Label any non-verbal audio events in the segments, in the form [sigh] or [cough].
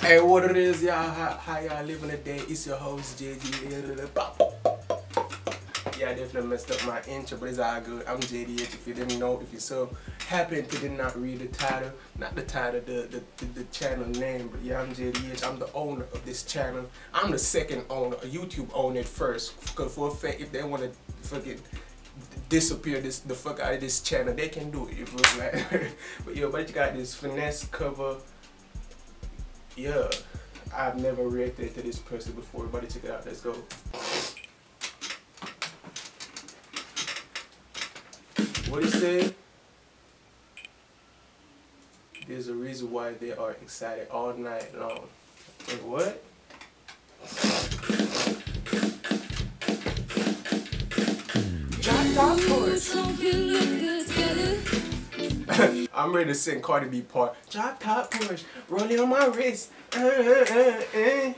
Hey, what it is, y'all? How, how y'all living today? It's your host, JD. Yeah, I definitely messed up my intro, but it's all good. I'm JDH. If you didn't know, if you so happen to did not read the title, not the title, the, the, the, the channel name, but yeah, I'm JDH. I'm the owner of this channel. I'm the second owner. YouTube owned it first. Cause for a fact, if they want to fucking disappear this the fuck out of this channel, they can do it. You feel like? [laughs] but yo, but you got this finesse cover yeah, I've never reacted to this person before. Everybody check it out. Let's go. What he said? There's a reason why they are excited all night long. Wait, what? I'm ready to sing Cardi B part. Drop top push, rolling on my wrist. Uh, uh, uh, uh.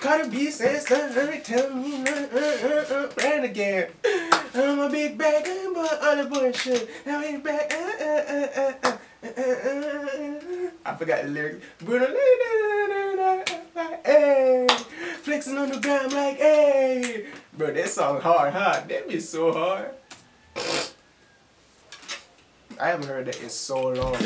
Cardi B says tell me, uh, uh, uh, uh, and again. I'm a big bag, but all the bullshit. I'm a big bag, I forgot the lyrics. Hey, flexing on the ground like, hey. Bro, that song hard, huh? That be so hard. I haven't heard that in so long.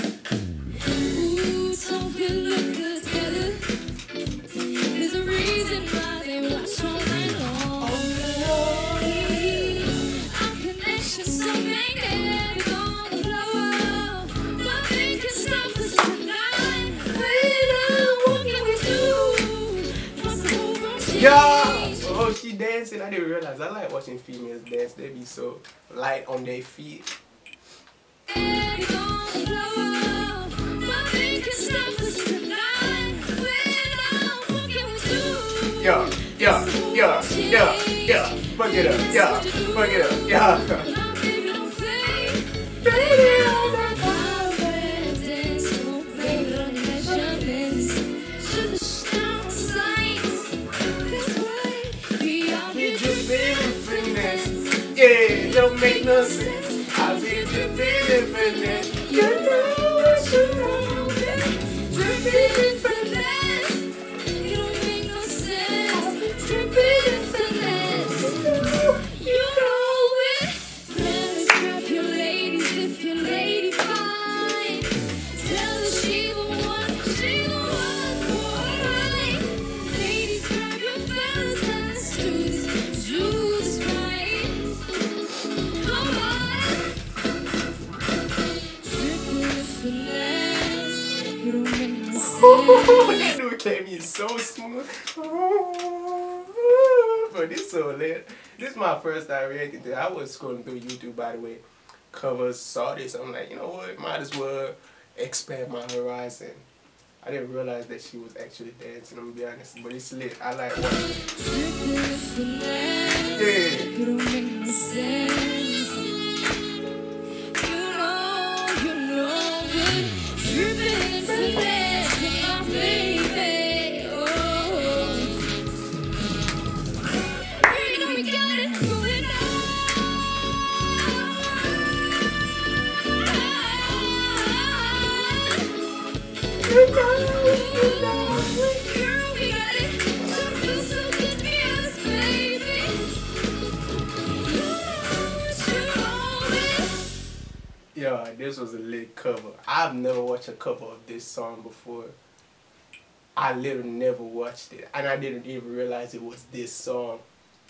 Yeah! Oh, she dancing. I didn't realize. I like watching females dance. They be so light on their feet. Yeah, yeah, yeah, yeah, yeah. Fuck it up, yeah, fuck it up, yeah. Yeah, don't make no sense. That dude came in so smooth. But this so lit. This is my first time reacting to. I was scrolling through YouTube by the way. Covers, saw this. I'm like, you know what? Might as well expand my horizon. I didn't realize that she was actually dancing, I'm gonna be honest. But it's lit. I like watching it. Yeah. Yeah, this was a lit cover. I've never watched a cover of this song before. I literally never watched it, and I didn't even realize it was this song.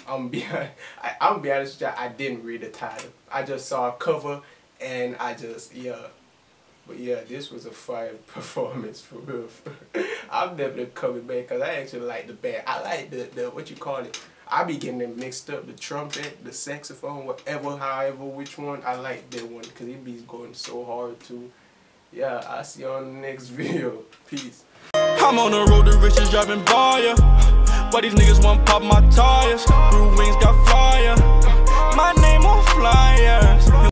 I'm be [laughs] I, I'm be honest with you, I didn't read the title. I just saw a cover, and I just yeah. But yeah, this was a fire [laughs] performance for real. I'm definitely coming back because I actually like the band. I like the, the what you call it. I be getting them mixed up. The trumpet, the saxophone, whatever, however, which one. I like that one because it be going so hard too. Yeah, I'll see you on the next [laughs] video. Peace. I'm on the road to riches driving by. But these niggas pop my tires. Blue wings got fire. My name on flyers.